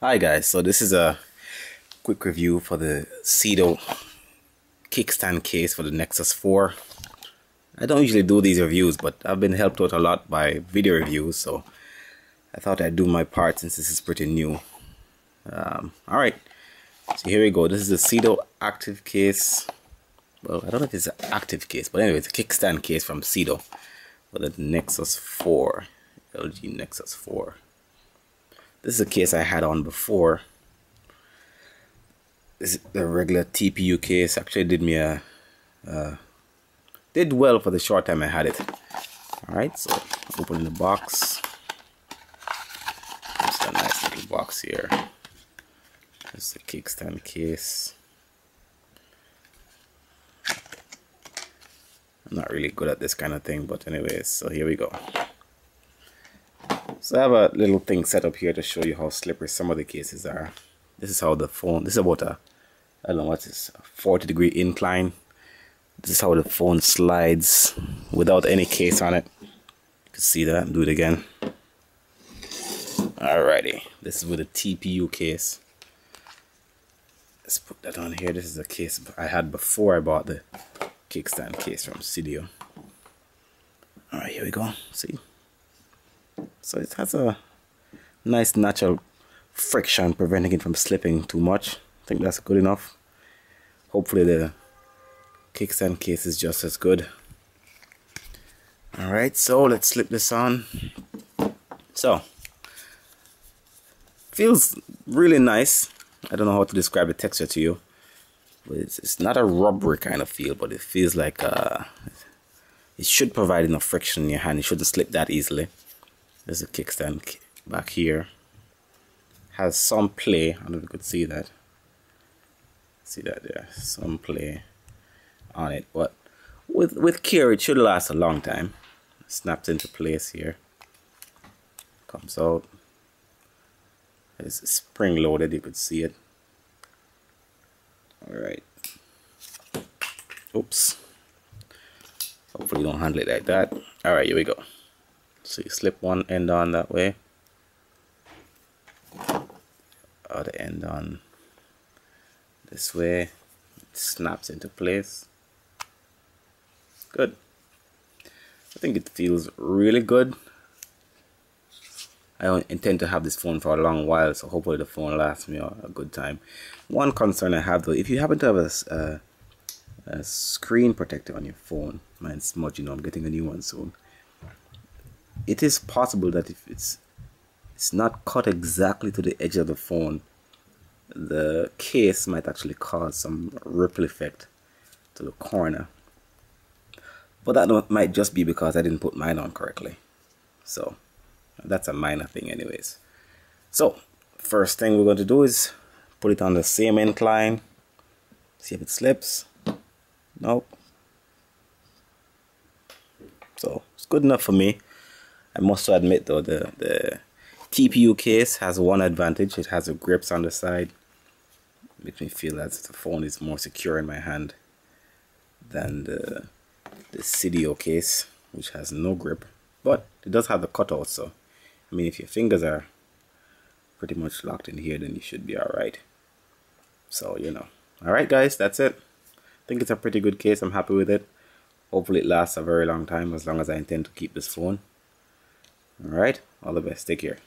Hi guys, so this is a quick review for the Seidio kickstand case for the Nexus 4. I don't usually do these reviews, but I've been helped out a lot by video reviews, so I thought I'd do my part since this is pretty new. Um, Alright, so here we go. This is the Seidio active case. Well, I don't know if it's an active case, but anyway, it's a kickstand case from Seidio for the Nexus 4, LG Nexus 4. This is a case I had on before. This is the regular TPU case. Actually did me a, uh, did well for the short time I had it. Alright, so open the box. It's a nice little box here. It's a kickstand case. I'm not really good at this kind of thing, but anyways, so here we go. So I have a little thing set up here to show you how slippery some of the cases are. This is how the phone, this is about a, I don't know what is, 40 degree incline. This is how the phone slides without any case on it. You can see that, do it again. Alrighty, this is with a TPU case. Let's put that on here. This is a case I had before I bought the kickstand case from Seidio. Alright, here we go. See? So it has a nice natural friction preventing it from slipping too much. I think that's good enough. Hopefully the kickstand case is just as good. Alright, so let's slip this on. So, feels really nice. I don't know how to describe the texture to you. But it's, it's not a rubbery kind of feel, but it feels like uh, it should provide enough friction in your hand. It shouldn't slip that easily. There's a kickstand back here. Has some play. I don't know if you could see that. See that there? Some play on it. But with, with care, it should last a long time. Snaps into place here. Comes out. It's spring loaded, you could see it. Alright. Oops. Hopefully you don't handle it like that. Alright, here we go. So you slip one end on that way. Other end on this way. It snaps into place. Good. I think it feels really good. I don't intend to have this phone for a long while, so hopefully the phone lasts me a good time. One concern I have though, if you happen to have a, a, a screen protector on your phone, mine's smudge, you know, I'm getting a new one soon it is possible that if it's it's not cut exactly to the edge of the phone the case might actually cause some ripple effect to the corner. But that might just be because I didn't put mine on correctly. So that's a minor thing anyways. So first thing we're going to do is put it on the same incline. See if it slips. Nope. So it's good enough for me I must admit though, the, the TPU case has one advantage. It has the grips on the side. It Makes me feel that the phone is more secure in my hand than the, the Seidio case, which has no grip. But it does have the cutout, so I mean, if your fingers are pretty much locked in here, then you should be alright. So, you know. Alright, guys, that's it. I think it's a pretty good case. I'm happy with it. Hopefully, it lasts a very long time as long as I intend to keep this phone. All right. All the best. Take care.